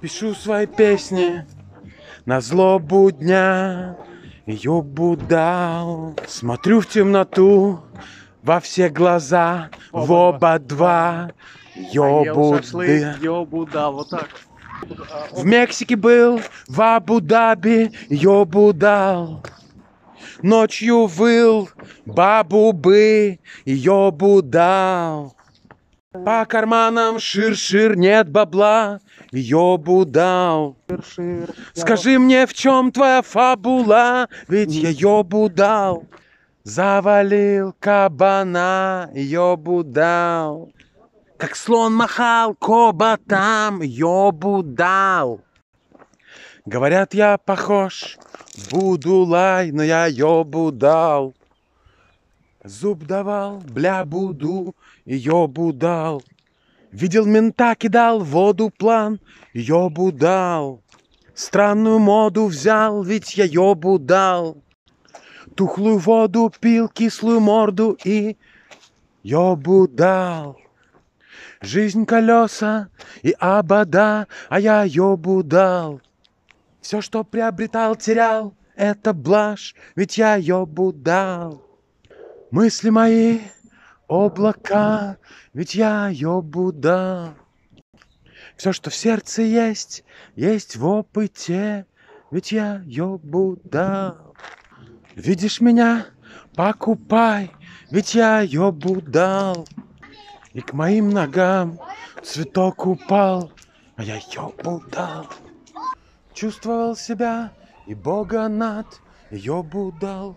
Пишу свои песни на злобу дня. Ёбу дал. Смотрю в темноту, во все глаза, в оба два. Ёбу да. Ёбу, да, вот так. В Мексике был, в Абу-Даби, ёбу дал. Ночью выл, бабу бы, ёбу дал. По карманам шир-шир, нет бабла, ёбу дал. Скажи мне, в чем твоя фабула, ведь я ёбу дал. Завалил кабана, ёбу дал. Как слон махал коботам, ёбу дал. Говорят, я похож, буду лай, но я ёбу дал. Зуб давал, бля, буду, и ёбу дал. Видел мента, кидал воду план, ёбу дал. Странную моду взял, ведь я ёбу дал. Тухлую воду пил, кислую морду и ёбу дал. Жизнь колеса и обода, а я ёбу дал. Все, что приобретал, терял, это блажь, ведь я ёбу дал. Мысли мои облака, ведь я ёбу дал. Все, что в сердце есть, есть в опыте, ведь я ёбу дал. Видишь меня? Покупай, ведь я ёбу дал. И к моим ногам цветок упал, а я ёбу дал. Чувствовал себя и Бога над, ёбу дал.